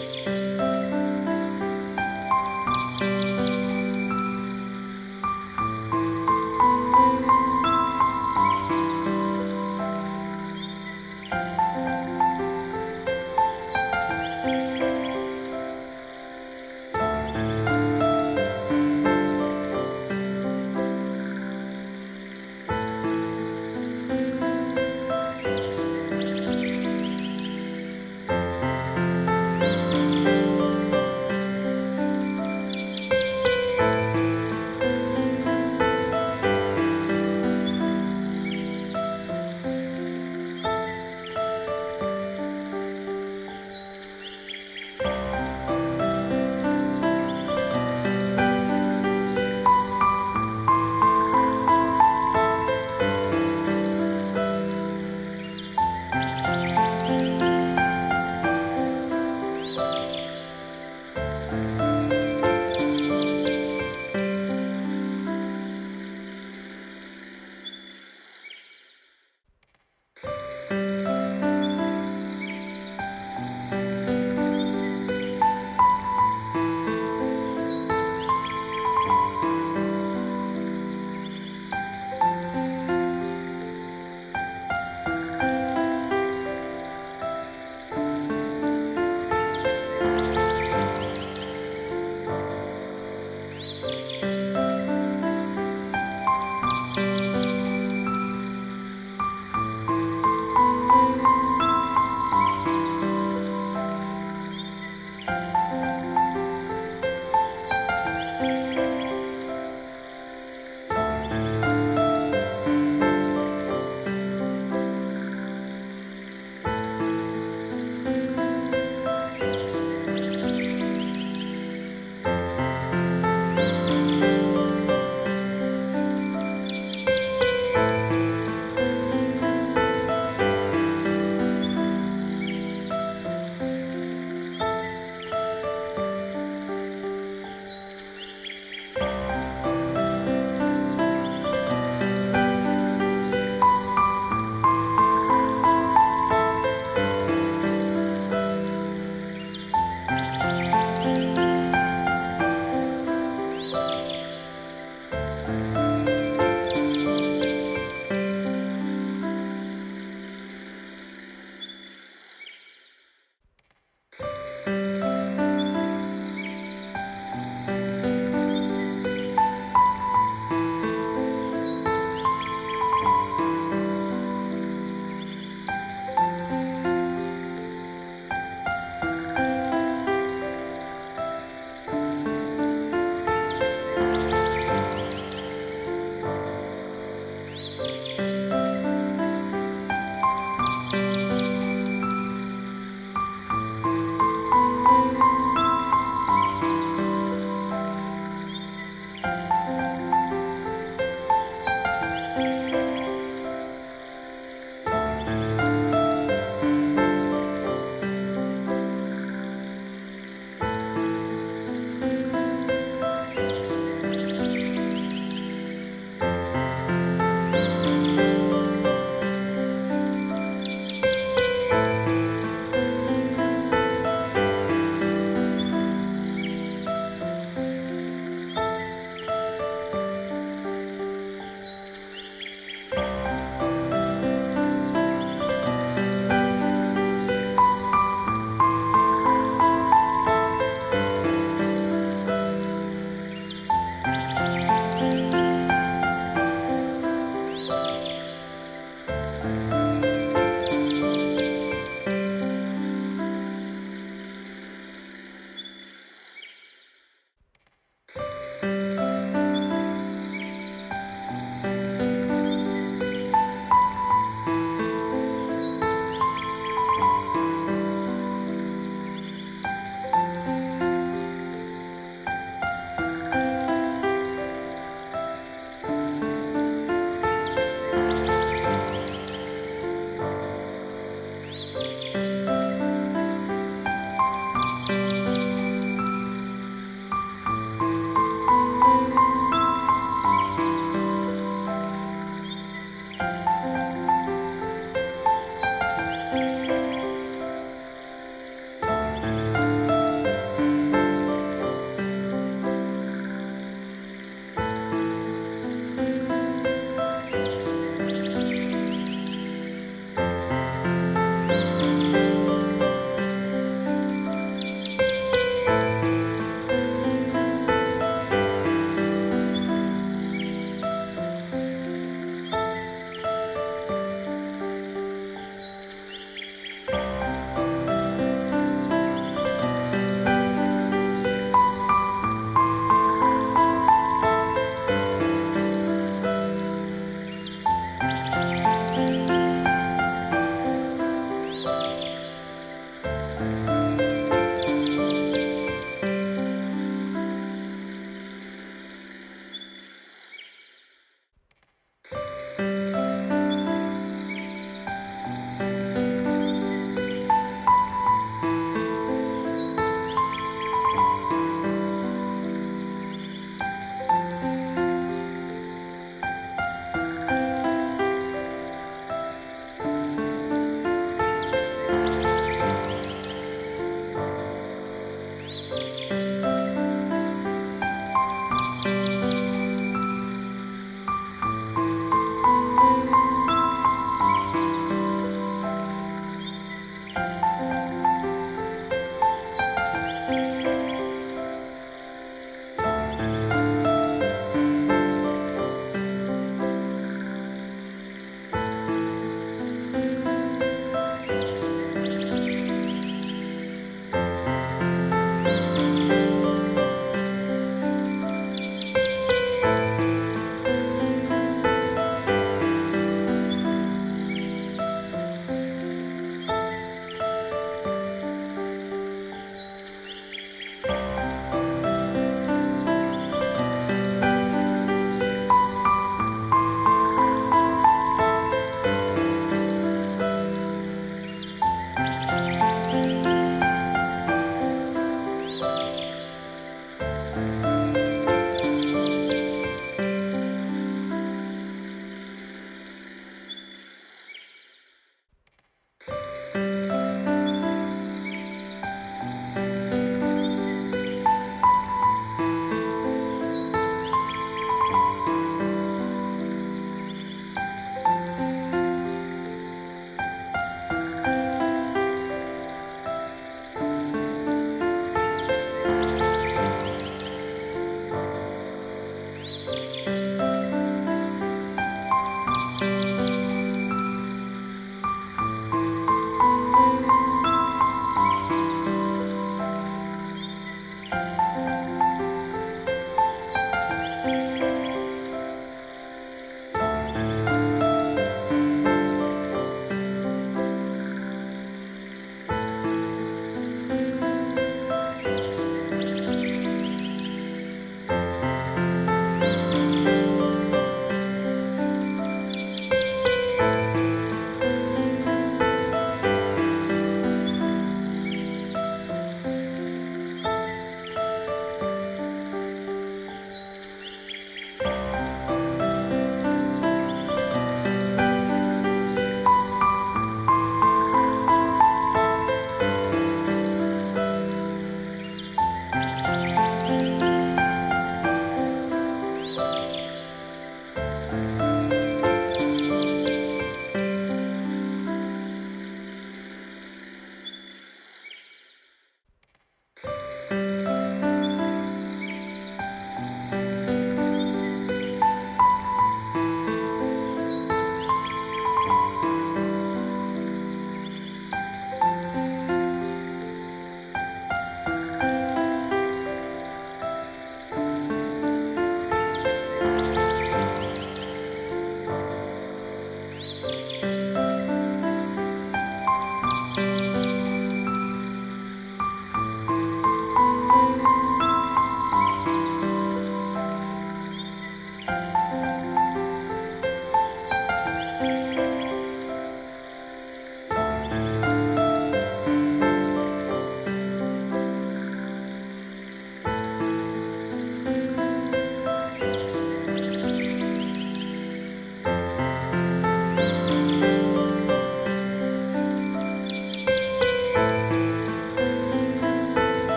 Música